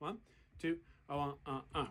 One, two, oh, uh, uh.